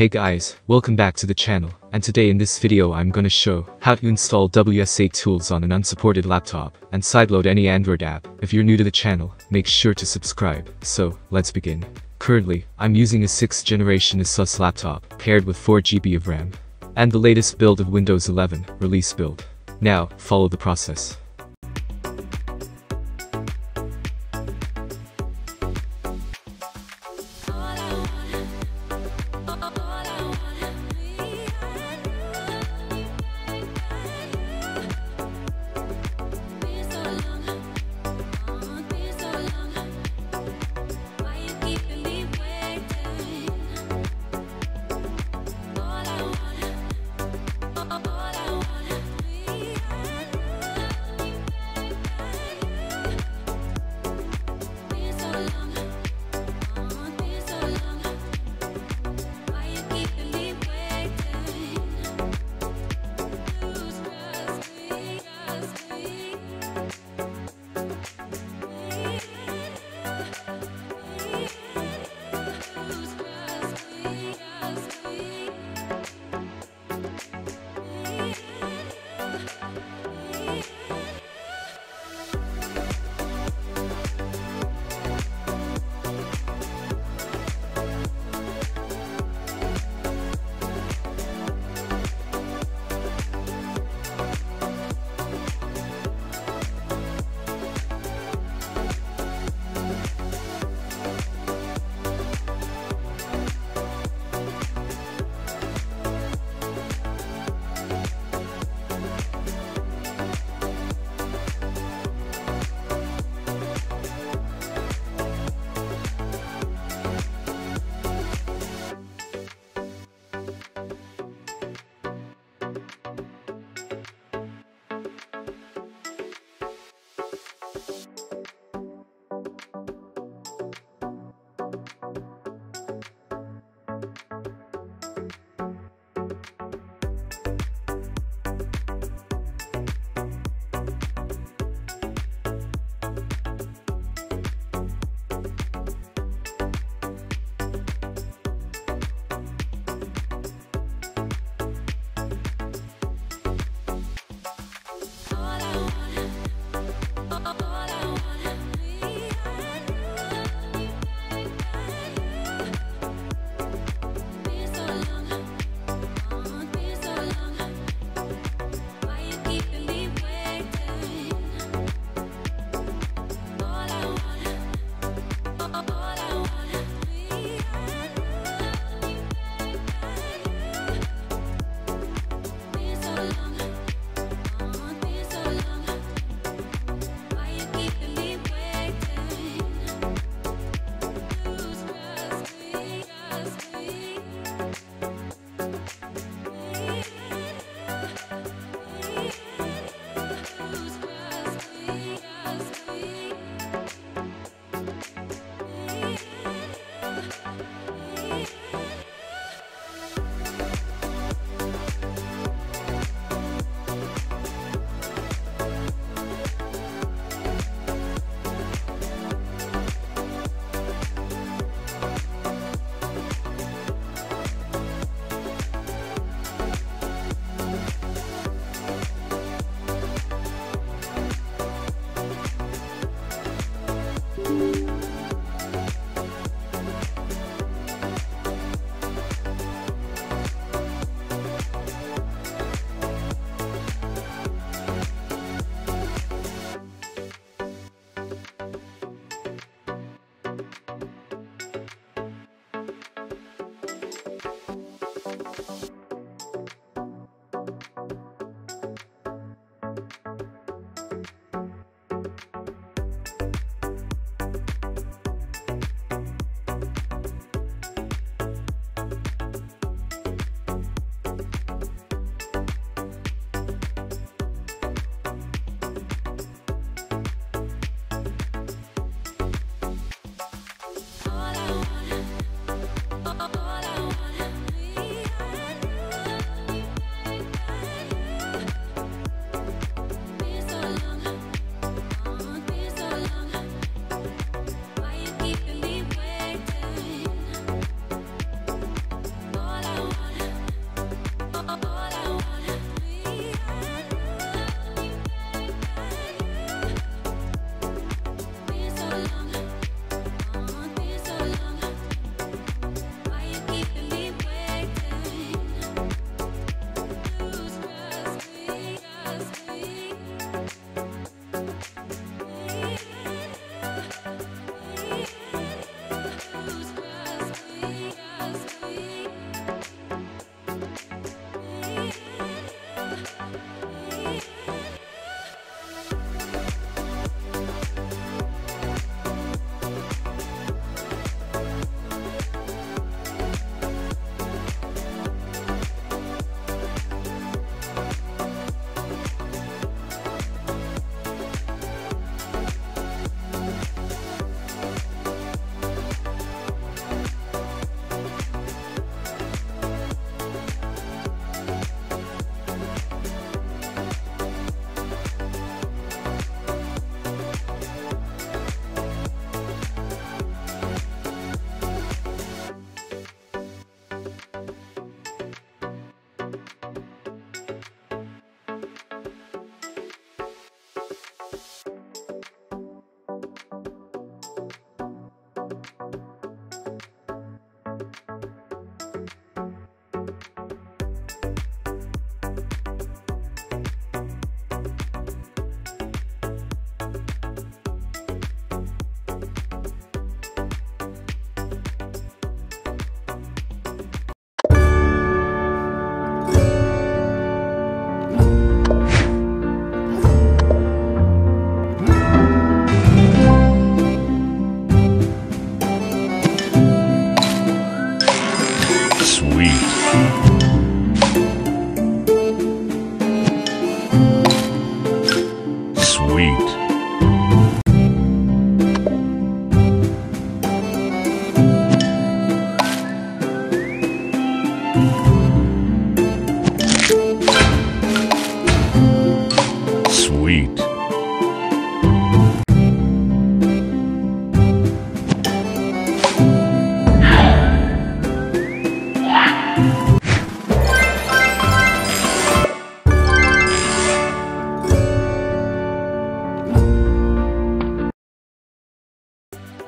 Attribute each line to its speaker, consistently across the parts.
Speaker 1: Hey guys, welcome back to the channel, and today in this video I'm gonna show how to install WSA tools on an unsupported laptop and sideload any Android app. If you're new to the channel, make sure to subscribe. So, let's begin. Currently, I'm using a 6th generation ASUS laptop, paired with 4GB of RAM, and the latest build of Windows 11, release build. Now, follow the process.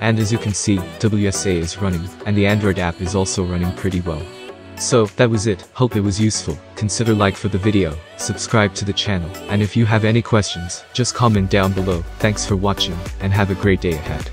Speaker 1: And as you can see, WSA is running, and the Android app is also running pretty well. So, that was it, hope it was useful, consider like for the video, subscribe to the channel, and if you have any questions, just comment down below, thanks for watching, and have a great day ahead.